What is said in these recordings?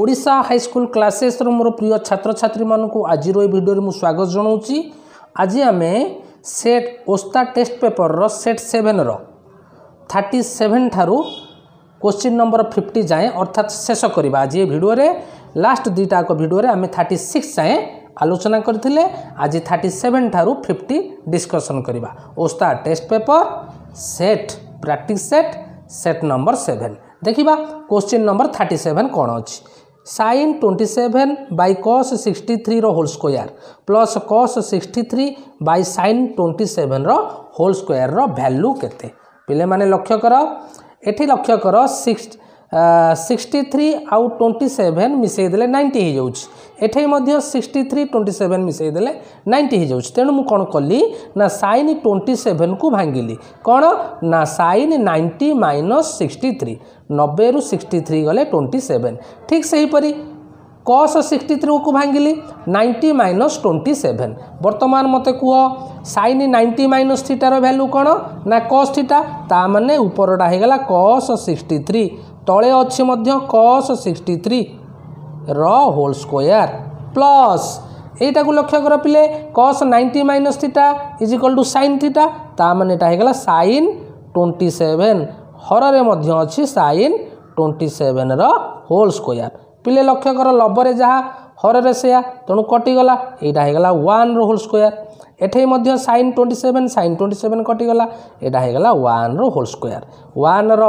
Odisha high school କ୍ଲାସେସ୍ର ମୋର ପ୍ରିୟ ଛାତ୍ରଛାତ୍ରୀମାନଙ୍କୁ ଆଜିର ଏ ଭିଡ଼ିଓରେ ମୁଁ ସ୍ୱାଗତ ଜଣାଉଛି ଆଜି ଆମେ ସେଟ୍ ଓସ୍ତା ଟେଷ୍ଟ ପେପରର ସେଟ୍ ସେଭେନ୍ର ଥାର୍ଟି ସେଭେନ୍ ଠାରୁ କୋଶ୍ଚିନ୍ ନମ୍ବର ଫିଫ୍ଟି ଯାଏଁ ଅର୍ଥାତ୍ ଶେଷ କରିବା ଆଜି ଏ ଭିଡ଼ିଓରେ ଲାଷ୍ଟ ଦୁଇଟାକ ଭିଡ଼ିଓରେ ଆମେ ଥାର୍ଟି ସିକ୍ସ ଯାଏଁ ଆଲୋଚନା କରିଥିଲେ ଆଜି ଥାର୍ଟି ସେଭେନ୍ ଠାରୁ ଫିଫ୍ଟି ଡିସ୍କସନ୍ କରିବା ଓସ୍ତା test paper set practice set set number seven ଦେଖିବା କୋଶ୍ଚିନ୍ ନମ୍ବର ଥାର୍ଟି ସେଭେନ୍ କ'ଣ ଅଛି sine twenty seven by cos sixty three whole square plus cos sixty three by sine twenty seven whole square value के पे लक्ष्य कर ये लक्ष्य कर सिक्स সিক্সটি থ্রি আউ টোয়েন্টি সেভেন মিশাই দেলে নাইন্টি হয়েযাচ্ছে এঠাই মধ্যে সিক্সটি থ্রি টোয়েন্টি সেভেন মিশাই দেলে নাইন্টি হয়েযাচ্ছে তেমন মু কোণ কলি না সাইন টোয়েন্টি সেভেন কু ভাঙ্গিলি কোণ না sine ninety minus sixty three নবেরু sixty three গলে টোয়েন্টি ঠিক সেইপরি কস সিক্সটি থ্রিকে ভাঙ্গিলি নাইন্টি মাইনস টোয়েন্টি সেভেন বর্তমান মতো কুহ সাইন নাইন্টি মাইনস থিটার ভ্যালু কোণ না কস থিটা তা মানে উপরটা হয়ে গলা কস সিক্সটি থ্রি তলে অছি মধ্যে কস সিক্সটি থ্রি র হোল স্কোয়ার প্লস এইটাকে লক্ষ্য কর পিলে cos ninety minus theta is equal to sine theta তা মানে এটা হয়ে গলা সাইন টোয়েন্টি সেভেন হরের মধ্যে অছি সাইন টোয়েন্টি সেভেনর হোল স্কোয়ার ପିଲେ ଲକ୍ଷ୍ୟକର ଲବରେ ଯାହା ହରରେ ସେୟା ତେଣୁ କଟିଗଲା ଏଇଟା ହେଇଗଲା ୱାନ୍ର ହୋଲ୍ ସ୍କୋୟାର ଏଠେଇ ମଧ୍ୟ sine twenty seven sine twenty seven କଟିଗଲା ଏଇଟା ହେଇଗଲା ୱାନ୍ର ହୋଲ୍ ସ୍କୋୟାର ୱାନ୍ର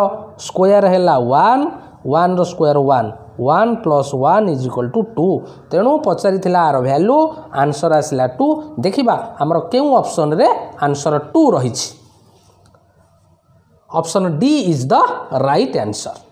ସ୍କୋୟାର ହେଲା one ୱାନ୍ର square one one plus one is equal to two ତେଣୁ ପଚାରିଥିଲା ଆର ଭ୍ୟାଲ୍ୟୁ ଆନ୍ସର୍ ଆସିଲା ଟୁ ଦେଖିବା ଆମର କେଉଁ ଅପସନ୍ରେ ଆନ୍ସର୍ ଟୁ ରହିଛି option D is the right answer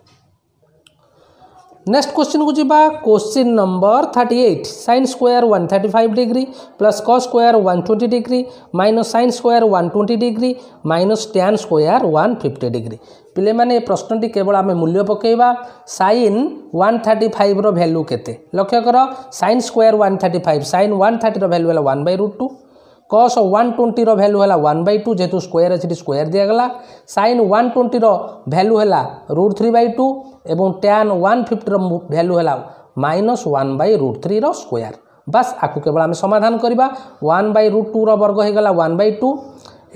next question को जीवा question number thirty eight sine square one thirty five degree plus cos square one twenty degree minus sine square one twenty degree minus tan square one fifty degree पे ଏ ପ୍ରଶ୍ନଟି କେବଳ ଆମେ ମୂଲ୍ୟ ପକାଇବା sine one thirty ଫାଇଭ୍ର value କେତେ ଲକ୍ଷ୍ୟ କର sine square one thirty five sine one ଥାର୍ଟିର value ହେଲା one by root two cos one twenty value है वन बै टू जेहेतु स्क्वयर अच्छे स्क्वयर दिगला सैन वन ट्वेंटी भैल्यू है रुट थ्री बै टू और टैन वन फिफ्टी भैल्यू है minus one by root three square बास आपको केवल आम समाधान करवा वन बै रुट टूर वर्ग होगा वन बै टू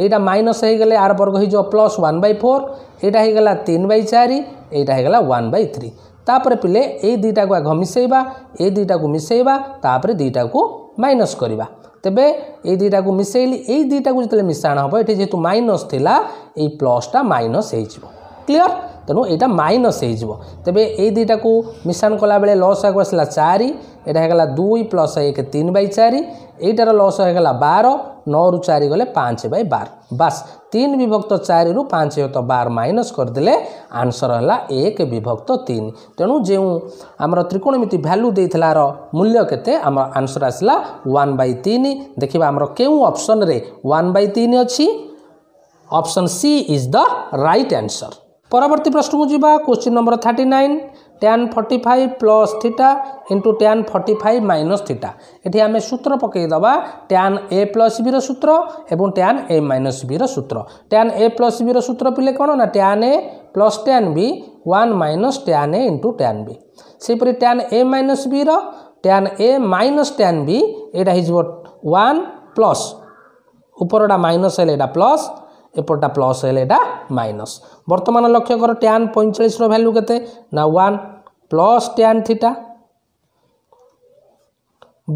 এইটা মাইনস হয়ে গেলে আর বর্গ হয়ে যাব প্লস ওয়ান বাই ফোর এইটা হয়ে গেল তিন বাই চারি এইটা হয়ে গেল ওয়ান বাই থ্রি তাপরে পিলে এই দুইটাকে আগ মিশাইবা এই দুইটাকে মিশাইবা তাপরে দুইটাকে মাইনস করা ତେବେ ଏଇ ଦୁଇଟାକୁ ମିଶାଇଲି ଏଇ ଦୁଇଟାକୁ ଯେତେବେଳେ ମିଶାଣ ହେବ ଏଠି ଯେହେତୁ ମାଇନସ୍ ଥିଲା ଏଇ ପ୍ଲସ୍ଟା ମାଇନସ୍ ହେଇଯିବ କ୍ଲିଅର୍ ତେଣୁ ଏଇଟା ମାଇନସ୍ ହୋଇଯିବ ତେବେ ଏଇ ଦୁଇଟାକୁ ମିଶାଣ କଲାବେଳେ ଲସ୍ ହେବାକୁ ଆସିଲା ଚାରି ଏଇଟା ହେଇଗଲା ଦୁଇ ପ୍ଲସ୍ ଏକ ତିନି ବାଇ ଚାରି ଏଇଟାର ଲସ୍ ହେଇଗଲା ବାର ନଅରୁ ଚାରି ଗଲେ ପାଞ୍ଚ ବାଇ ବାର ବାସ୍ ତିନି ବିଭକ୍ତ ଚାରିରୁ ପାଞ୍ଚ ବିଭକ୍ତ ବାର ମାଇନସ୍ କରିଦେଲେ ଆନ୍ସର୍ ହେଲା ଏକ ବିଭକ୍ତ ତିନି ତେଣୁ ଯେଉଁ ଆମର ତ୍ରିକୋଣମିତି ଭ୍ୟାଲ୍ୟୁ ଦେଇଥିଲାର ମୂଲ୍ୟ କେତେ ଆମ ଆନ୍ସର୍ ଆସିଲା ୱାନ୍ ବାଇ ତିନି ଦେଖିବା ଆମର କେଉଁ ଅପସନ୍ରେ ୱାନ୍ ବାଇ ତିନି ଅଛି option C is the right answer ପରବର୍ତ୍ତୀ ପ୍ରଶ୍ନକୁ ଯିବା question number thirty nine tan forty five plus theta into tan forty five minus theta ଏଠି ଆମେ ସୂତ୍ର ପକାଇଦେବା ଟ୍ୟାନ୍ ଏ ପ୍ଲସ୍ ବିର ସୂତ୍ର ଏବଂ ଟ୍ୟାନ୍ ଏ ମାଇନସ୍ ବିର ସୂତ୍ର ଟ୍ୟାନ୍ ଏ ପ୍ଲସ୍ ବିର ସୂତ୍ର ପିଲେ କ'ଣ ନା tan A plus tan B one minus tan A into tan B ସେହିପରି tan A minus Veer tan A minus tan B ଏଇଟା ହେଇଯିବ ୱାନ୍ ପ୍ଲସ୍ ଉପରଟା ମାଇନସ୍ ହେଲେ ଏଇଟା ପ୍ଲସ୍ এপটা প্লস হলে এটা মাইনস বর্তমান লক্ষ্য কর ট্যান পঁয়চাশর ভ্যালু কেতে না one plus tan theta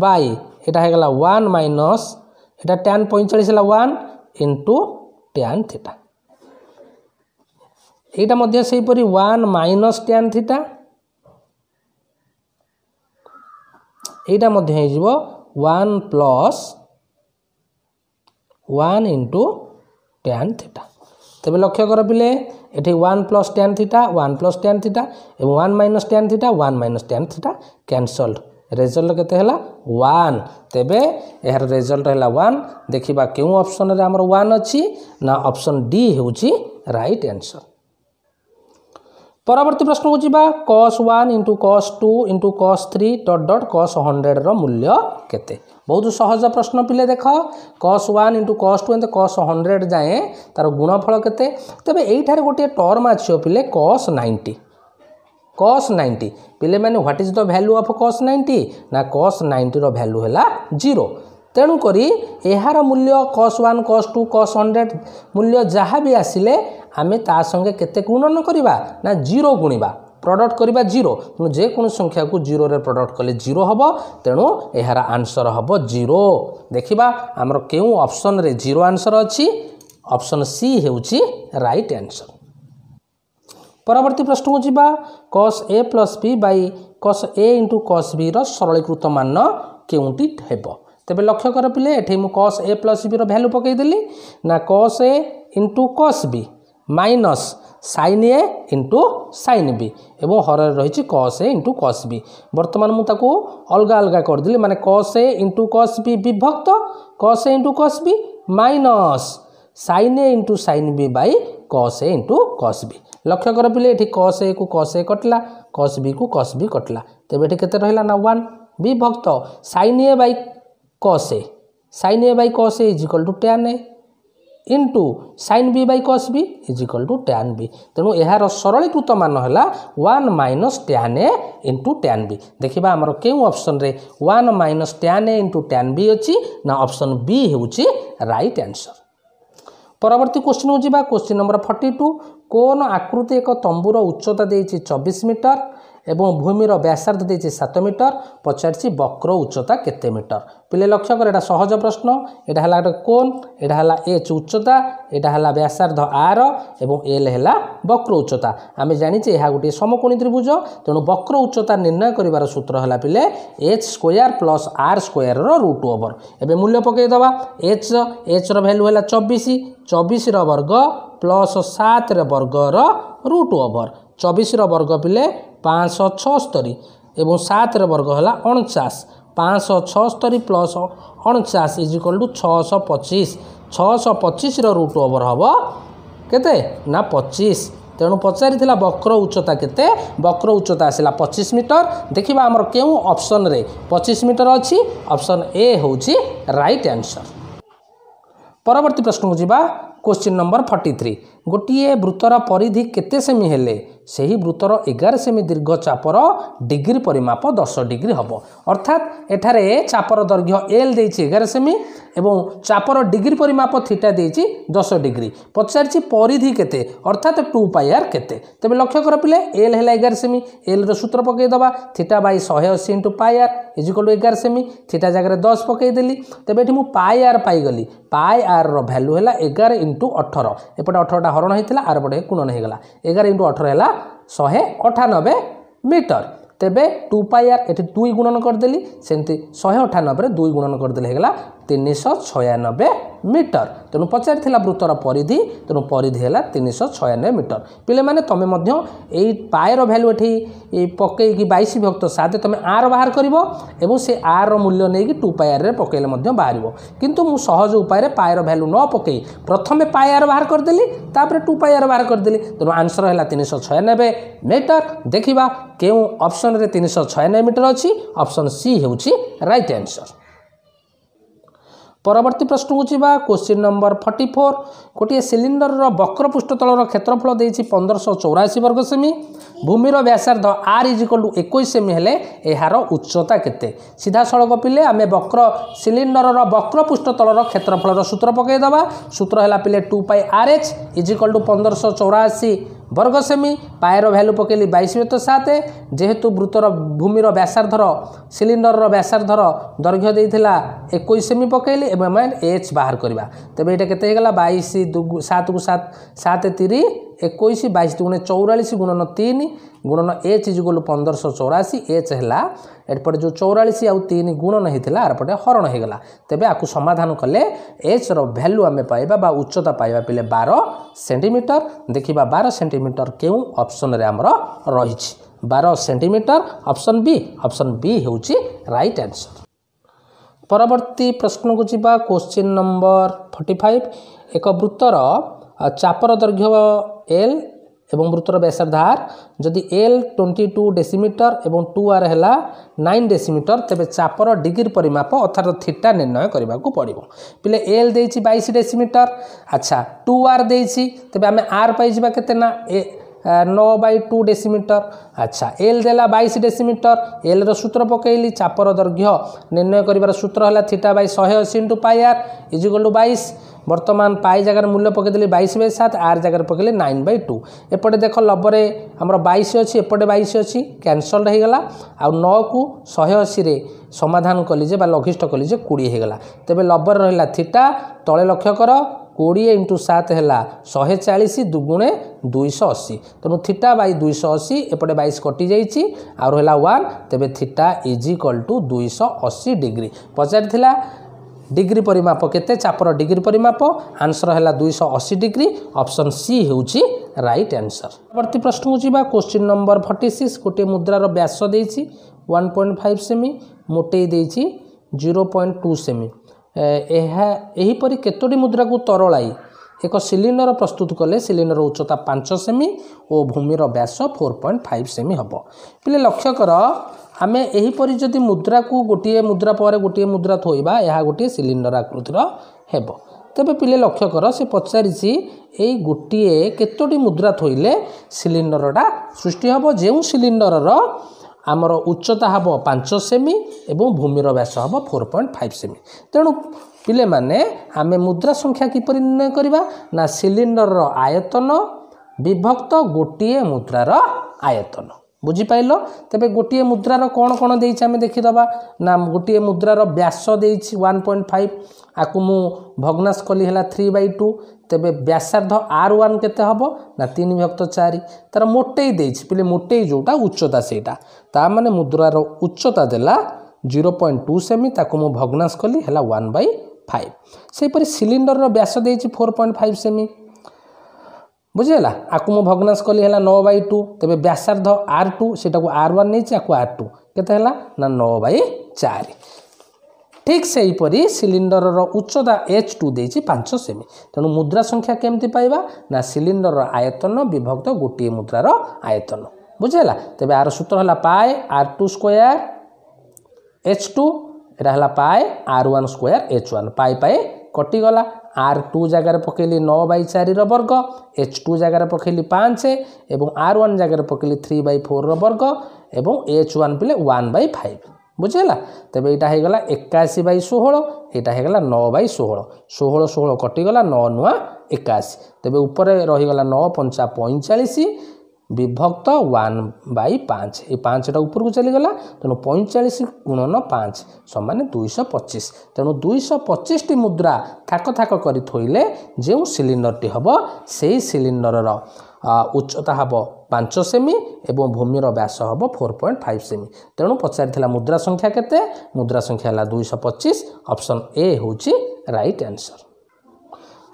by এটা হয়ে গেল ওয়ান মাইনস এটা ট্যান পঁয়চাশ হল ওয়ান ইন্টু ট্যান থিটা এইটা মধ্যে সেইপরি ওয়ান মাইনস ট্যান থিটা এইটা মধ্যে হয়ে যাব one plus one into tan theta তেমনি লক্ষ্য কর পিলে এটি one plus tan theta one plus tan theta এবং one minus tan theta one minus tan theta cancelled result কেতে হল ওয়ান তেবে এর রেজল্ট হল ওয়ান দেখা কেউ অপশন আমার ওয়ান না অপশন ডি হচ্ছে রাইট আনসর পরবর্তী প্রশ্নকু যা cos one into cos two into cos three dot dot cos hundred মূল্য কেতে ବହୁତ ସହଜ ପ୍ରଶ୍ନ ପିଲେ ଦେଖ cos one into cos two ଏମିତି କସ୍ ହଣ୍ଡ୍ରେଡ଼ ଯାଏଁ ତା'ର ଗୁଣଫଳ କେତେ ତେବେ ଏଇଠାରେ ଗୋଟିଏ ଟର୍ମ ଆସିବ ପିଲେ cos ninety cos ninety ପିଲେମାନେ what is the value of cos ninety ନା କସ୍ ନାଇଣ୍ଟିର ଭ୍ୟାଲ୍ୟୁ ହେଲା ଜିରୋ ତେଣୁକରି ଏହାର ମୂଲ୍ୟ cos one cos two cos hundred ମୂଲ୍ୟ ଯାହା ବି ଆସିଲେ ଆମେ ତା ସଙ୍ଗେ କେତେ ଗୁଣନ କରିବା ନା ଜିରୋ ଗୁଣିବା প্রডক্ট କରିବା ଜିରୋ ତେଣୁ ଯେକୌଣସି ସଂଖ୍ୟାକୁ ଜିରୋରେ ପ୍ରଡ଼କ୍ଟ କଲେ ଜିରୋ ହେବ ତେଣୁ ଏହାର ଆନ୍ସର୍ ହେବ ଜିରୋ ଦେଖିବା ଆମର କେଉଁ ଅପସନ୍ରେ ଜିରୋ ଆନ୍ସର୍ ଅଛି ଅପସନ୍ ସି ହେଉଛି ରାଇଟ୍ ଆନ୍ସର୍ ପରବର୍ତ୍ତୀ ପ୍ରଶ୍ନକୁ ଯିବା cos A plus B by cos A into cos ବିର ସରଳୀକୃତ ମାନ କେଉଁଟି ହେବ ତେବେ ଲକ୍ଷ୍ୟ କର ପିଲେ ଏଠି ମୁଁ କସ୍ ଏ ପ୍ଲସ୍ ବିର ଭ୍ୟାଲୁ ପକାଇଦେଲି ନା cos A into cos B minus sine A into sine B এবং হরের রয়েছে কস এ ইন্টু কস বি বর্তমান মু তাকে অলগা অলগা করেদেলি মানে কস এ ইন্টু কস বি বিভক্ত cos A into cos B minus sine A into sine B by cos A into cos B লক্ষ্য কর পিলে এটি কস এ কু কস এ কটিলা কস বি কু কস বি কটিলা তেবে এটি কেতে রহিলা না ওয়ান বিভক্ত sine A by cos A sine A by cos A is equal to tan A into sine B by cos B is equal to tan B ତେଣୁ ଏହାର ସରଳୀକୃତ ମାନ ହେଲା one minus tan A into tan B ଦେଖିବା ଆମର କେଉଁ ଅପସନ୍ରେ one minus tan A into tan B ଅଛି ନା ଅପସନ୍ ବି ହେଉଛି ରାଇଟ୍ ଆନ୍ସର୍ ପରବର୍ତ୍ତୀ କୋଶ୍ଚିନ୍କୁ ଯିବା question number forty two cone ଆକୃତି ଏକ ତମ୍ବୁର ଉଚ୍ଚତା ଦେଇଛି ଚବିଶ ମିଟର এবং ভূমির ব্যাসার্ধ দিয়েছে সাত মিটর পচারছি বক্র উচ্চতা কেতে মিটর পিলে লক্ষ্য করে এটা সহজ প্রশ্ন এটা হল গোটে কোন এটা হল এচ উচ্চতা এটা হল ব্যাসার্ধ আর এবং এল হল বক্র উচ্চতা আমি জানিছে ଏହା ଗୋଟିଏ ସମକୋଣୀ ତ୍ରିଭୁଜ ତେଣୁ ବକ୍ର ଉଚ୍ଚତା ନିର୍ଣ୍ଣୟ କରିବାର ସୂତ୍ର ହେଲା ପିଲେ ଏଚ୍ ସ୍କୋୟାର ପ୍ଲସ୍ ଆର୍ ସ୍କୋୟାରର ରୁଟ୍ ଓଭର ଏବେ ମୂଲ୍ୟ ପକାଇଦେବା ଏଚ୍ ଏଚ୍ର ଭ୍ୟାଲ୍ୟୁ ହେଲା ଚବିଶ ଚବିଶର ବର୍ଗ ପ୍ଲସ୍ ସାତର ବର୍ଗର ରୁଟ୍ ଓଭର ଚବିଶର ବର୍ଗ ପିଲେ ପାଞ୍ଚଶହ ଛଅସ୍ତରୀ ଏବଂ ସାତର ବର୍ଗ ହେଲା ଅଣଚାଶ ପାଞ୍ଚଶହ ଛଅସ୍ତରୀ ପ୍ଲସ୍ ଅଣଚାଶ ଇଜିକଲ୍ ଟୁ ଛଅଶହ ପଚିଶ ଛଅଶହ ପଚିଶର ରୁଟ୍ ଓଭର୍ ହେବ କେତେ ନା ପଚିଶ ତେଣୁ ପଚାରିଥିଲା ବକ୍ର ଉଚ୍ଚତା କେତେ ବକ୍ର ଉଚ୍ଚତା ଆସିଲା ପଚିଶ ମିଟର ଦେଖିବା ଆମର କେଉଁ ଅପସନ୍ରେ ପଚିଶ ମିଟର ଅଛି ଅପସନ୍ ଏ ହେଉଛି ରାଇଟ୍ ଆନ୍ସର୍ ପରବର୍ତ୍ତୀ ପ୍ରଶ୍ନକୁ ଯିବା କୋଶ୍ଚିନ୍ ନମ୍ବର ଫର୍ଟି ଥ୍ରୀ ଗୋଟିଏ ବୃତ୍ତର ପରିଧି କେତେ ସେମି ହେଲେ ସେହି ବୃତ୍ତର ଏଗାର ସେମି ଦୀର୍ଘ ଚାପର ଡିଗ୍ରୀ ପରିମାପ ଦଶ ଡିଗ୍ରୀ ହେବ ଅର୍ଥାତ୍ ଏଠାରେ ଚାପର ଦୈର୍ଘ୍ୟ ଏଲ୍ ଦେଇଛି ଏଗାର ସେମି ଏବଂ ଚାପର ଡିଗ୍ରୀ ପରିମାପ ଥିଟା ଦେଇଛି ଦଶ ଡିଗ୍ରୀ ପଚାରିଛି ପରିଧି କେତେ ଅର୍ଥାତ୍ ଟୁ ପାଇ ଆର୍ କେତେ ତେବେ ଲକ୍ଷ୍ୟ କର ପିଲେ ଏଲ୍ ହେଲା ଏଗାର ସେମି ଏଲ୍ର ସୂତ୍ର ପକାଇଦେବା ଥିଟା ବାଇ ଶହେ ଅଶୀ into pi R is equal to ଏଗାର ସେମି ଥିଟା ଜାଗାରେ ଦଶ ପକାଇଦେଲି ତେବେ ଏଠି ମୁଁ ପାଇ ଆର୍ ପାଇଗଲି ପାଇ ଆର୍ର ଭ୍ୟାଲ୍ୟୁ ହେଲା ଏଗାର ଇଣ୍ଟୁ ଅଠର ଏପଟେ ଅଠରଟା ହରଣ ହୋଇଥିଲା ଆରପଟେ ଗୁଣନ ହୋଇଗଲା ଏଗାର ଇଣ୍ଟୁ ଅଠର ହେଲା ଶହେ ଅଠାନବେ ମିଟର ତେବେ ଟୁ ପାଇ ଆର୍ ଏଠି ଦୁଇ ଗୁଣନ କରିଦେଲି ସେମିତି ଶହେ ଅଠାନବେରେ ଦୁଇ ଗୁଣନ କରିଦେଲି ହେଇଗଲା ତିନିଶହ ଛୟାନବେ ମିଟର ତେଣୁ ପଚାରିଥିଲା ବୃତ୍ତର ପରିଧି ତେଣୁ ପରିଧି ହେଲା ତିନିଶହ ଛୟାନବେ ମିଟର ପିଲାମାନେ ତୁମେ ମଧ୍ୟ ଏଇ ପାଏର ଭ୍ୟାଲ୍ୟୁ ଏଠି ପକେଇକି ବାଇଶ ବିଭକ୍ତ ସାତ ତୁମେ ଆର ବାହାର କରିବ ଏବଂ ସେ ଆର୍ର ମୂଲ୍ୟ ନେଇକି ଟୁ ପାୟାରରେ ପକେଇଲେ ମଧ୍ୟ ବାହାରିବ କିନ୍ତୁ ମୁଁ ସହଜ ଉପାୟରେ ପାଏର ଭ୍ୟାଲ୍ୟୁ ନ ପକେଇ ପ୍ରଥମେ ପାୟାର ବାହାର କରିଦେଲି ତାପରେ ଟୁ ପାୟାର ବାହାର କରିଦେଲି ତେଣୁ ଆନ୍ସର ହେଲା ତିନିଶହ ଛୟାନବେ ମିଟର ଦେଖିବା କେଉଁ ଅପସନରେ ତିନିଶହ ଛୟାନବେ ମିଟର ଅଛି ଅପସନ୍ ସି ହେଉଛି ରାଇଟ୍ ଆନ୍ସର ପରବର୍ତ୍ତୀ ପ୍ରଶ୍ନକୁ ଯିବା କୋଶ୍ଚିନ୍ ନମ୍ବର ଫର୍ଟି ଫୋର୍ ଗୋଟିଏ ସିଲିଣ୍ଡରର ବକ୍ରପୃଷ୍ଠ ତଳର କ୍ଷେତ୍ରଫଳ ଦେଇଛି ପନ୍ଦରଶହ ଚଉରାଅଶୀ ବର୍ଗ ସେମି ଭୂମିର ବ୍ୟାସାର୍ଦ୍ଧ ଆର୍ ଇଜିକଲ୍ ଟୁ ଏକୋଇଶ ସେମି ହେଲେ ଏହାର ଉଚ୍ଚତା କେତେ ସିଧାସଳଖ ପିଲେ ଆମେ ବକ୍ର ସିଲିଣ୍ଡରର ବକ୍ରପୃଷ୍ଠ ତଳର କ୍ଷେତ୍ରଫଳର ସୂତ୍ର ପକାଇଦେବା ସୂତ୍ର ହେଲା ପିଲେ ଟୁ ପାଇ ଆର୍ ଏଚ୍ ଇଜିକଲ୍ ଟୁ ପନ୍ଦରଶହ ଚଉରାଅଶୀ বর্গ সেমি পায়ের ভ্যালু পকাইলি বাইশ বেত সাত যেহেতু বৃত্তর ভূমির ব্যাসার্ধর সিলিন্ডরর ব্যাসার্ধর দৈর্ঘ্য দিয়েছিলা একুশ সেমি পকাইলি এবং এম এচ বাহার করা তবে এটা কেতে হয়ে গেল বাইশ সাত কু সাত সাত তিরিশ ଏକୋଇଶ ବାଇଶ ଗୁଣେ ଚଉରାଳିଶ ଗୁଣନ ତିନି ଗୁଣନ ଏଚ୍ ଯୁଗଲ ପନ୍ଦରଶହ ଚଉରାଅଶୀ ଏଚ୍ ହେଲା ଏପଟେ ଯେଉଁ ଚଉରାଳିଶ ଆଉ ତିନି ଗୁଣନ ହୋଇଥିଲା ଆର ପଟେ ହରଣ ହୋଇଗଲା ତେବେ ଆକୁ ସମାଧାନ କଲେ ଏଚ୍ର ଭ୍ୟାଲ୍ୟୁ ଆମେ ପାଇବା ବା ଉଚ୍ଚତା ପାଇବା ପିଲେ ବାର ସେଣ୍ଟିମିଟର ଦେଖିବା ବାର ସେଣ୍ଟିମିଟର କେଉଁ ଅପସନରେ ଆମର ରହିଛି ବାର centimetre option B option B ହେଉଛି ରାଇଟ୍ ଆନ୍ସର ପରବର୍ତ୍ତୀ ପ୍ରଶ୍ନକୁ ଯିବା କୋଶ୍ଚିନ୍ ନମ୍ବର ଫର୍ଟି ଫାଇଭ ଏକ ବୃତ୍ତର ଚାପର ଦୈର୍ଘ୍ୟ এল এবং বৃত্তর ব্যাসের ধার যদি এল টোয়েন্টি টু ডেসিমিটর এবং টু আর হেলা নাইন ডেসিমিটর তেবে চাপর ডিগ্রি পরিমাপ অর্থাৎ থিটা নির্ণয় করা পড়ব পিলে এল দিয়েছি বাইশ ডেসিমিটর আচ্ছা টু আর দিয়েছি তেবে আমি আর পাইযা কেতে না ନଅ ବାଇ ଟୁ ଡେସିମିଟର ଆଚ୍ছা ଏଲ୍ ଦେଲା ବାଇଶ ଡେସିମିଟର ଏଲ୍ର ସୂତ୍ର ପକାଇଲି ଚାପର ଦୈର୍ଘ୍ୟ ନିର୍ଣ୍ଣୟ କରିବାର ସୂତ୍ର ହେଲା ଥିଟା ବାଇ ଶହେ ଅଶୀ ଇଣ୍ଟୁ ପାଇ ଆର୍ ଇଜିକାଲ୍ ଟୁ ବାଇଶ ବର୍ତ୍ତମାନ ପାଇ ଜାଗାରେ ମୂଲ୍ୟ ପକାଇଦେଲି ବାଇଶ ବାଇ ସାତ ଆର୍ ଜାଗାରେ ପକାଇଲି ନାଇନ୍ ବାଇ ଟୁ ଏପଟେ ଦେଖ ଲବରେ ଆମର ବାଇଶ ଅଛି ଏପଟେ ବାଇଶ ଅଛି କ୍ୟାନସଲ୍ଡ ହୋଇଗଲା ଆଉ ନଅକୁ ଶହେ ଅଶୀରେ ସମାଧାନ କଲି ଯେ ବା ଲଘିଷ୍ଠ କଲି ଯେ କୋଡ଼ିଏ ହୋଇଗଲା ତେବେ ଲବରେ ରହିଲା ଥିଟା ତଳେ ଲକ୍ଷ୍ୟ କର কোড়িয়ে ইন্টু সাত হল শহে চাশ দুগুণে দুইশ অশি তেমন থিটা বাই দুইশ অশি এপটে বাইশ কটি যাই আহলা ওয়ান তেমনি থিটা ইজ ইকল টু দুইশ অশি ডিগ্রি পচারি ডিগ্রি পরিমাপ কেতে চাপর ডিগ্রি পরিমাপ আনসর হল দুইশ অশি ডিগ্রি অপশন সি হচ্ছে রাইট আনসর পরবর্তী প্রশ্নকু যা কোশ্চিন নম্বর ফর্টি সিক্স গোটি মুদ্রার ব্যাস দিয়েছি ওয়ান পয়েন্ট ফাইভ সেমি মোটেই দিয়েছি জিরো পয়েন্ট টু সেমি ଏହା ଏହିପରି କେତୋଟି ମୁଦ୍ରାକୁ ତରଳାଇ ଏକ ସିଲିଣ୍ଡର ପ୍ରସ୍ତୁତ କଲେ ସିଲିଣ୍ଡର ଉଚ୍ଚତା ପାଞ୍ଚ ସେମି ଓ ଭୂମିର ବ୍ୟାସ ଫୋର୍ ପଏଣ୍ଟ ଫାଇଭ୍ ସେମି ହେବ ପିଲେ ଲକ୍ଷ୍ୟ କର ଆମେ ଏହିପରି ଯଦି ମୁଦ୍ରାକୁ ଗୋଟିଏ ମୁଦ୍ରା ପରେ ଗୋଟିଏ ମୁଦ୍ରା ଥୋଇବା ଏହା ଗୋଟିଏ ସିଲିଣ୍ଡର ଆକୃତିର ହେବ ତେବେ ପିଲେ ଲକ୍ଷ୍ୟ କର ସେ ପଚାରିଛି ଏଇ ଗୋଟିଏ କେତୋଟି ମୁଦ୍ରା ଥୋଇଲେ ସିଲିଣ୍ଡରଟା ସୃଷ୍ଟି ହେବ ଯେଉଁ ସିଲିଣ୍ଡରର ଆମର ଉଚ୍ଚତା ହେବ ପାଞ୍ଚ ସେମି ଏବଂ ଭୂମିର ବ୍ୟାସ ହେବ ଫୋର୍ ପଏଣ୍ଟ ଫାଇଭ୍ ସେମି ତେଣୁ ପିଲେମାନେ ଆମେ ମୁଦ୍ରା ସଂଖ୍ୟା କିପରି ନିର୍ଣ୍ଣୟ କରିବା ନା ସିଲିଣ୍ଡରର ଆୟତନ ବିଭକ୍ତ ଗୋଟିଏ ମୁଦ୍ରାର ଆୟତନ ବୁଝିପାରିଲ ତେବେ ଗୋଟିଏ ମୁଦ୍ରାର କ'ଣ କ'ଣ ଦେଇଛି ଆମେ ଦେଖିଦେବା ନା ଗୋଟିଏ ମୁଦ୍ରାର ବ୍ୟାସ ଦେଇଛି ୱାନ୍ ପଏଣ୍ଟ ଫାଇଭ୍ ଆକୁ ମୁଁ ଭଗ୍ନାଶ କଲି ହେଲା ଥ୍ରୀ ବାଇ ଟୁ ତେବେ ବ୍ୟାସାର୍ଦ୍ଧ ଆର୍ ୱାନ୍ କେତେ ହେବ ନା ତିନି ଭକ୍ତ ଚାରି ତା'ର ମୋଟେଇ ଦେଇଛି ପିଲେ ମୋଟେଇ ଯେଉଁଟା ଉଚ୍ଚତା ସେଇଟା ତା'ମାନେ ମୁଦ୍ରାର ଉଚ୍ଚତା ଦେଲା ଜିରୋ ପଏଣ୍ଟ ଟୁ ସେମି ତାକୁ ମୁଁ ଭଗ୍ନାଶ କଲି ହେଲା ୱାନ୍ ବାଇ ଫାଇଭ୍ ସେହିପରି ସିଲିଣ୍ଡରର ବ୍ୟାସ ଦେଇଛି ଫୋର୍ ପଏଣ୍ଟ ଫାଇଭ୍ ସେମି ବୁଝିହେଲା ଆକୁ ମୁଁ ଭଗ୍ନାଶ କଲି ହେଲା ନଅ ବାଇ ଟୁ ତେବେ ବ୍ୟାସାର୍ଦ୍ଧ ଆର୍ ଟୁ ସେଟାକୁ ଆର୍ ୱାନ୍ ନେଇଛି ଆକୁ ଆର୍ ଟୁ କେତେ ହେଲା ନା ନଅ ବାଇ ଚାରି ଠିକ୍ ସେହିପରି ସିଲିଣ୍ଡରର ଉଚ୍ଚତା ଏଚ୍ ଟୁ ଦେଇଛି ପାଞ୍ଚ ସେମି ତେଣୁ ମୁଦ୍ରା ସଂଖ୍ୟା କେମିତି ପାଇବା ନା ସିଲିଣ୍ଡରର ଆୟତନ ବିଭକ୍ତ ଗୋଟିଏ ମୁଦ୍ରାର ଆୟତନ ବୁଝିହେଲା ତେବେ ଆର ସୂତ୍ର ହେଲା pi R two square H two ଏଇଟା ହେଲା pi R one square H one pi pi କଟିଗଲା ଆର୍ ଟୁ ଜାଗାରେ ପକାଇଲି ନଅ ବାଇ ଚାରିର ବର୍ଗ ଏଚ୍ ଟୁ ଜାଗାରେ ପକାଇଲି ପାଞ୍ଚ ଏବଂ ଆର୍ ୱାନ୍ ଜାଗାରେ ପକାଇଲି ଥ୍ରୀ ବାଇ ଫୋର୍ର ବର୍ଗ ଏବଂ ଏଚ୍ ୱାନ୍ ପିଲେ ୱାନ୍ ବାଇ ଫାଇଭ୍ ବୁଝିହେଲା ତେବେ ଏଇଟା ହେଇଗଲା ଏକାଅଶୀ ବାଇ ଷୋହଳ ଏଇଟା ହେଇଗଲା ନଅ ବାଇ ଷୋହଳ ଷୋହଳ ଷୋହଳ କଟିଗଲା ନଅ ନୂଆ ଏକାଅଶୀ ତେବେ ଉପରେ ରହିଗଲା ନଅ ପଞ୍ଚା ପଇଁଚାଳିଶ ବିଭକ୍ତ ୱାନ୍ ବାଇ ପାଞ୍ଚ ଏ ପାଞ୍ଚଟା ଉପରକୁ ଚାଲିଗଲା ତେଣୁ ପଇଁଚାଳିଶ ଗୁଣନ ପାଞ୍ଚ ସମାନ ଦୁଇଶହ ପଚିଶ ତେଣୁ ଦୁଇଶହ ପଚିଶଟି ମୁଦ୍ରା ଥାକ ଥାକ କରି ଥୋଇଲେ ଯେଉଁ ସିଲିଣ୍ଡରଟି ହେବ ସେହି ସିଲିଣ୍ଡରର ଉଚ୍ଚତା ହେବ ପାଞ୍ଚ ସେମି ଏବଂ ଭୂମିର ବ୍ୟାସ ହେବ ଫୋର୍ ପଏଣ୍ଟ ଫାଇଭ୍ ସେମି ତେଣୁ ପଚାରିଥିଲା ମୁଦ୍ରା ସଂଖ୍ୟା କେତେ ମୁଦ୍ରା ସଂଖ୍ୟା ହେଲା ଦୁଇଶହ ପଚିଶ ଅପସନ୍ ଏ ହେଉଛି ରାଇଟ୍ ଆନ୍ସର୍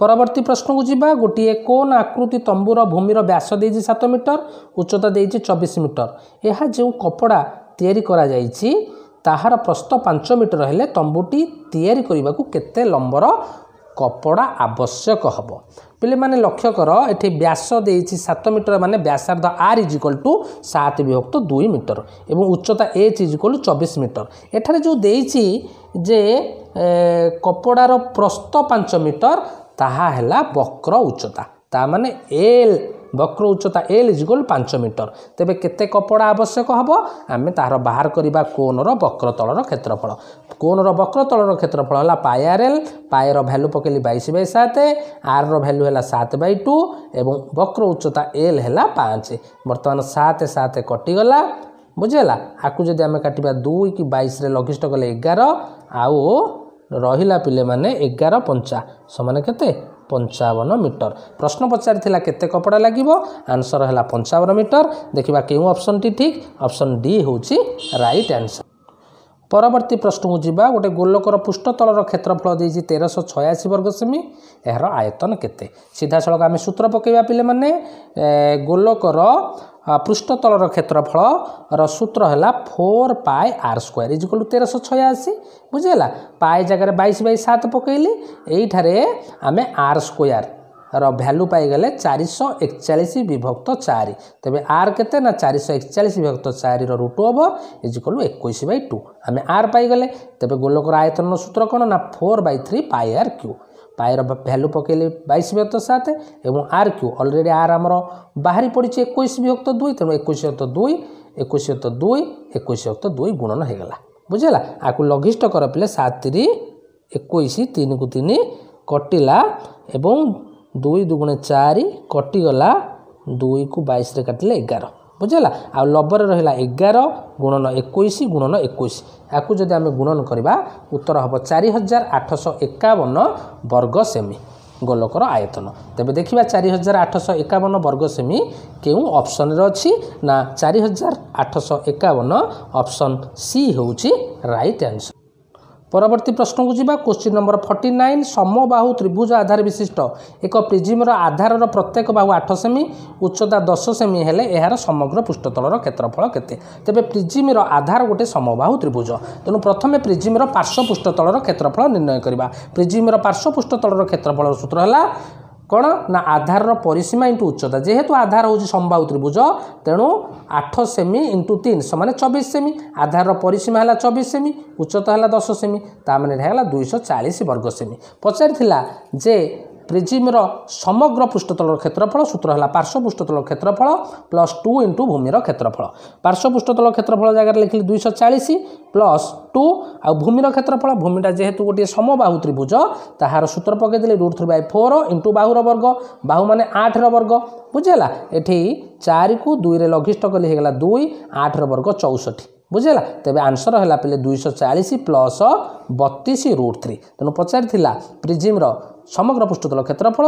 ପରବର୍ତ୍ତୀ ପ୍ରଶ୍ନକୁ ଯିବା ଗୋଟିଏ କୋନ୍ ଆକୃତି ତମ୍ବୁର ଭୂମିର ବ୍ୟାସ ଦେଇଛି ସାତ ମିଟର ଉଚ୍ଚତା ଦେଇଛି ଚବିଶ ମିଟର ଏହା ଯେଉଁ କପଡ଼ା ତିଆରି କରାଯାଇଛି ତାହାର ପ୍ରସ୍ତ ପାଞ୍ଚ ମିଟର ହେଲେ ତମ୍ବୁଟି ତିଆରି କରିବାକୁ କେତେ ଲମ୍ବର କପଡ଼ା ଆବଶ୍ୟକ ହେବ ପିଲେମାନେ ଲକ୍ଷ୍ୟ କର ଏଠି ବ୍ୟାସ ଦେଇଛି ସାତ ମିଟର ମାନେ ବ୍ୟାସାର୍ଦ୍ଧ ଆର୍ ଇଜ୍ ଇକ୍ୱାଲ୍ ଟୁ ସାତ ବିଭକ୍ତ ଦୁଇ ମିଟର ଏବଂ ଉଚ୍ଚତା ଏଚ୍ ଇଜ୍ ଇକ୍ୱାଲ୍ ଚବିଶ ମିଟର ଏଠାରେ ଯେଉଁ ଦେଇଛି ଯେ କପଡ଼ାର ପ୍ରସ୍ତ ପାଞ୍ଚ ମିଟର ତାହା ହେଲା ବକ୍ର ଉଚ୍ଚତା ତାମାନେ ଏଲ୍ ବକ୍ର ଉଚ୍ଚତା ଏଲ୍ ଇଜିଗୋଲ୍ ପାଞ୍ଚ ମିଟର ତେବେ କେତେ କପଡ଼ା ଆବଶ୍ୟକ ହେବ ଆମେ ତାହାର ବାହାର କରିବା କୋନର ବକ୍ରତଳର କ୍ଷେତ୍ରଫଳ କୋନର ବକ୍ରତଳର କ୍ଷେତ୍ରଫଳ ହେଲା ପାଏ ଆର୍ ଏଲ୍ ପାଏର ଭ୍ୟାଲୁ ପକେଇଲି ବାଇଶ ବାଇ ସାତ ଆର୍ର ଭ୍ୟାଲୁ ହେଲା ସାତ ବାଇ ଟୁ ଏବଂ ବକ୍ର ଉଚ୍ଚତା ଏଲ୍ ହେଲା ପାଞ୍ଚ ବର୍ତ୍ତମାନ ସାତ ସାତ କଟିଗଲା ବୁଝିହେଲା ଆକୁ ଯଦି ଆମେ କାଟିବା ଦୁଇ କି ବାଇଶରେ ଲଘିଷ୍ଠ କଲେ ଏଗାର ଆଉ ରହିଲା ପିଲେମାନେ ଏଗାର ପଞ୍ଚା ସେମାନେ କେତେ ପଞ୍ଚାବନ ମିଟର ପ୍ରଶ୍ନ ପଚାରିଥିଲା କେତେ କପଡ଼ା ଲାଗିବ ଆନ୍ସର୍ ହେଲା ପଞ୍ଚାବନ ମିଟର ଦେଖିବା କେଉଁ ଅପସନ୍ଟି ଠିକ୍ ଅପସନ୍ ଡି ହେଉଛି ରାଇଟ୍ ଆନ୍ସର୍ ପରବର୍ତ୍ତୀ ପ୍ରଶ୍ନକୁ ଯିବା ଗୋଟିଏ ଗୋଲକର ପୃଷ୍ଠତଳର କ୍ଷେତ୍ରଫଳ ଦେଇଛି ତେରଶହ ଛୟାଅଶୀ ବର୍ଗ ସେମି ଏହାର ଆୟତନ କେତେ ସିଧାସଳଖ ଆମେ ସୂତ୍ର ପକାଇବା ପିଲେମାନେ ଗୋଲକର পৃষ্ঠতলর ক্ষেত্রফলর সূত্র হল four pi R square is equal to তেরশো ছয়াশি বুঝিগলা পাই জায়গায় বাইশ বাই সাত পকাইলি এইঠার আমি আর স্কোয়ার ର ଭ୍ୟାଲୁ ପାଇଗଲେ ଚାରିଶହ ଏକଚାଳିଶ ବିଭକ୍ତ ଚାରି ତେବେ ଆର୍ କେତେ ନା ଚାରିଶହ ଏକଚାଳିଶ ବିଭକ୍ତ ଚାରିର ରୁଟ୍ ଓଭର ଇଜିକଲୁ ଏକୋଇଶ ବାଇ ଟୁ ଆମେ ଆର୍ ପାଇଗଲେ ତେବେ ଗୋଲକର ଆୟତନର ସୂତ୍ର କ'ଣ ନା ଫୋର୍ ବାଇ ଥ୍ରୀ ପାଇ ଆର୍ କ୍ୟୁ পায়ের ভ্যালু পকাইলে বাইশ বিভক্ত সাত এবং আর কিউ অলরেডি আর আমার বাহারি পড়ছে একুশ বিভক্ত দুই তেমন একুশ বিভক্ত দুই একুশ বিভক্ত দুই একুশ বিভক্ত দুই গুণন হয়ে গলা বুঝলা আকু লঘিষ্ঠ কর পিলে সাত তিরি একুশ তিনকু তিন কটিলা এবং দুই দুগুণে চারি কটিগলা দুইকু বাইশে কাটিলে এগার ବୁଝିହେଲା ଆଉ ଲବରେ ରହିଲା ଏଗାର ଗୁଣନ ଏକୋଇଶ ଗୁଣନ ଏକୋଇଶ ଏହାକୁ ଯଦି ଆମେ ଗୁଣନ କରିବା ଉତ୍ତର ହେବ ଚାରି ହଜାର ଆଠଶହ ଏକାବନ ବର୍ଗ ସେମି ଗୋଲକର ଆୟତନ ତେବେ ଦେଖିବା ଚାରି ହଜାର ଆଠଶହ ଏକାବନ ବର୍ଗ ସେମି କେଉଁ ଅପସନରେ ଅଛି ନା ଚାରି ହଜାର ଆଠଶହ ଏକାବନ ଅପସନ୍ ସି ହେଉଛି ରାଇଟ୍ ଆନ୍ସର ପରବର୍ତ୍ତୀ ପ୍ରଶ୍ନକୁ ଯିବା କ୍ୱଶ୍ଚିନ୍ ନମ୍ବର ଫର୍ଟି ନାଇନ୍ ସମବାହୁ ତ୍ରିଭୁଜ ଆଧାର ବିଶିଷ୍ଟ ଏକ ପ୍ରିଜିମ୍ର ଆଧାରର ପ୍ରତ୍ୟେକ ବାହୁ ଆଠ ସେମି ଉଚ୍ଚତା ଦଶ ସେମି ହେଲେ ଏହାର ସମଗ୍ର ପୃଷ୍ଠତଳର କ୍ଷେତ୍ରଫଳ କେତେ ତେବେ ପ୍ରିଜିମ୍ର ଆଧାର ଗୋଟିଏ ସମବାହୁ ତ୍ରିଭୁଜ ତେଣୁ ପ୍ରଥମେ ପ୍ରିଜିମ୍ର ପାର୍ଶ୍ୱ ପୃଷ୍ଠତଳର କ୍ଷେତ୍ରଫଳ ନିର୍ଣ୍ଣୟ କରିବା ପ୍ରିଜିମ୍ର ପାର୍ଶ୍ୱ ପୃଷ୍ଠତଳର କ୍ଷେତ୍ରଫଳର ସୂତ୍ର ହେଲା କ'ଣ ନା ଆଧାରର ପରିସୀମା ଇଣ୍ଟୁ ଉଚ୍ଚତା ଯେହେତୁ ଆଧାର ହେଉଛି ସମବାୟୁ ତ୍ରିଭୁଜ ତେଣୁ ଆଠ ସେମି ଇଣ୍ଟୁ ତିନି ସମାନେ ଚବିଶ ସେମି ଆଧାରର ପରିସୀମା ହେଲା ଚବିଶ ସେମି ଉଚ୍ଚତା ହେଲା ଦଶ ସେମି ତା ମାନେ ହେଲା ଦୁଇଶହ ଚାଳିଶ ବର୍ଗ ସେମି ପଚାରିଥିଲା ଯେ ପ୍ରିଜିମ୍ର ସମଗ୍ର ପୃଷ୍ଠତଳର କ୍ଷେତ୍ରଫଳ ସୂତ୍ର ହେଲା ପାର୍ଶ୍ୱପୃଷ୍ଠତଳ କ୍ଷେତ୍ରଫଳ ପ୍ଲସ୍ ଟୁ ଇଣ୍ଟୁ ଭୂମିର କ୍ଷେତ୍ରଫଳ ପାର୍ଶ୍ୱପୃଷ୍ଠତଳ କ୍ଷେତ୍ରଫଳ ଜାଗାରେ ଲେଖିଲି ଦୁଇଶହ ଚାଳିଶ ପ୍ଲସ୍ ଟୁ ଆଉ ଭୂମିର କ୍ଷେତ୍ରଫଳ ଭୂମିଟା ଯେହେତୁ ଗୋଟିଏ ସମବାହୁ ତ୍ରିଭୁଜ ତାହାର ସୂତ୍ର ପକାଇଦେଲି root three by four into ବାହୁର ବର୍ଗ ବାହୁ ମାନେ ଆଠର ବର୍ଗ ବୁଝିହେଲା ଏଠି ଚାରିକୁ ଦୁଇରେ ଲଘିଷ୍ଠ କଲି ହେଇଗଲା ଦୁଇ ଆଠର ବର୍ଗ ଚଉଷଠି ବୁଝିହେଲା ତେବେ ଆନ୍ସର୍ ହେଲା ପିଲେ ଦୁଇଶହ ଚାଳିଶ ପ୍ଲସ୍ ବତିଶ ରୁଟ୍ ଥ୍ରୀ ତେଣୁ ପଚାରିଥିଲା ପ୍ରିଜିମ୍ର ସମଗ୍ର ପୃଷ୍ଠତଳ କ୍ଷେତ୍ରଫଳ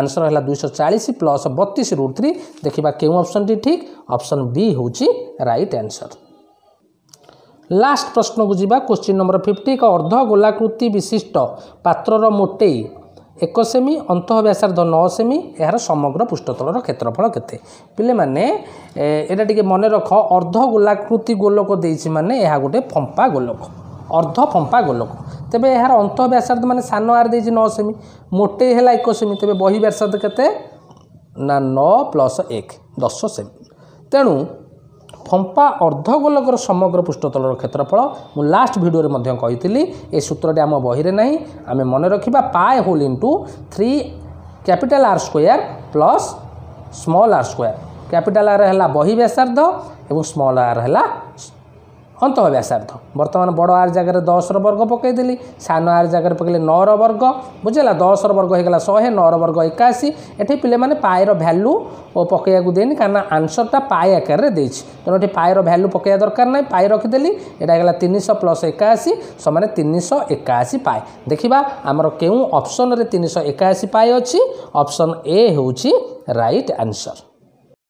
ଆନ୍ସର୍ ହେଲା ଦୁଇଶହ ଚାଳିଶ ପ୍ଲସ୍ ବତିଶ ରୁଟ୍ ଥ୍ରୀ ଦେଖିବା କେଉଁ ଅପସନ୍ଟି ଠିକ୍ ଅପସନ୍ ବି ହେଉଛି ରାଇଟ୍ ଆନ୍ସର୍ ଲାଷ୍ଟ ପ୍ରଶ୍ନକୁ ଯିବା କ୍ୱେଶ୍ଚିନ୍ ନମ୍ବର ଫିଫ୍ଟି ଏକ ଅର୍ଦ୍ଧ ଗୋଲାକୃତି ବିଶିଷ୍ଟ ପାତ୍ରର ମୋଟେଇ ଏକ ସେମି ଅନ୍ତ ବ୍ୟାସାର୍ଦ୍ଧ ନଅ ସେମି ଏହାର ସମଗ୍ର ପୃଷ୍ଠତଳର କ୍ଷେତ୍ରଫଳ କେତେ ପିଲେମାନେ ଏଇଟା ଟିକେ ମନେ ରଖ ଅର୍ଦ୍ଧ ଗୋଲାକୃତି ଗୋଲକ ଦେଇଛି ମାନେ ଏହା ଗୋଟେ ଫମ୍ପା ଗୋଲକ ଅର୍ଦ୍ଧ ଫମ୍ପା ଗୋଲକ ତେବେ ଏହାର ଅନ୍ତ ବ୍ୟାସାର୍ଦ୍ଧ ମାନେ ସାନ ଆର୍ ଦେଇଛି ନଅ ସେମି ମୋଟେଇ ହେଲା ଏକ ସେମି ତେବେ ବହି ବ୍ୟାସାର୍ଦ୍ଧ କେତେ ନା ନଅ ପ୍ଲସ୍ ଏକ ଦଶ ସେମି ତେଣୁ ଫମ୍ପା ଅର୍ଦ୍ଧଗୋଲକର ସମଗ୍ର ପୃଷ୍ଠତଳର କ୍ଷେତ୍ରଫଳ ମୁଁ ଲାଷ୍ଟ ଭିଡ଼ିଓରେ ମଧ୍ୟ କହିଥିଲି ଏ ସୂତ୍ରଟି ଆମ ବହିରେ ନାହିଁ ଆମେ ମନେ ରଖିବା pi whole into three capital R square plus small R square capital R ହେଲା ବହି ବ୍ୟାସାର୍ଦ୍ଧ ଏବଂ ସ୍ମଲ୍ ଆର୍ ହେଲା ଅନ୍ତ ବ୍ୟାସାର୍ଦ୍ଧ ବର୍ତ୍ତମାନ ବଡ଼ ଆର୍ ଜାଗାରେ ଦଶର ବର୍ଗ ପକାଇଦେଲି ସାନ ଆର୍ ଜାଗାରେ ପକାଇଲେ ନଅର ବର୍ଗ ବୁଝିଲା ଦଶର ବର୍ଗ ହୋଇଗଲା ଶହେ ନଅର ବର୍ଗ ଏକାଅଶୀ ଏଠି ପିଲାମାନେ ପାଏର ଭ୍ୟାଲୁ ଓ ପକାଇବାକୁ ଦେଇନି କାରଣ ଆନ୍ସର୍ଟା ପାଏ ଆକାରରେ ଦେଇଛି ତେଣୁ ଏଠି ପାଏର ଭ୍ୟାଲୁ ପକାଇବା ଦରକାର ନାହିଁ ପାଏ ରଖିଦେଲି ଏଇଟା ହେଇଗଲା ତିନିଶହ ପ୍ଲସ୍ ଏକାଅଶୀ ସମାନେ ତିନିଶହ ଏକାଅଶୀ ପାଏ ଦେଖିବା ଆମର କେଉଁ ଅପସନ୍ରେ ତିନିଶହ ଏକାଅଶୀ ପାଏ ଅଛି ଅପସନ୍ ଏ ହେଉଛି ରାଇଟ୍ ଆନ୍ସର୍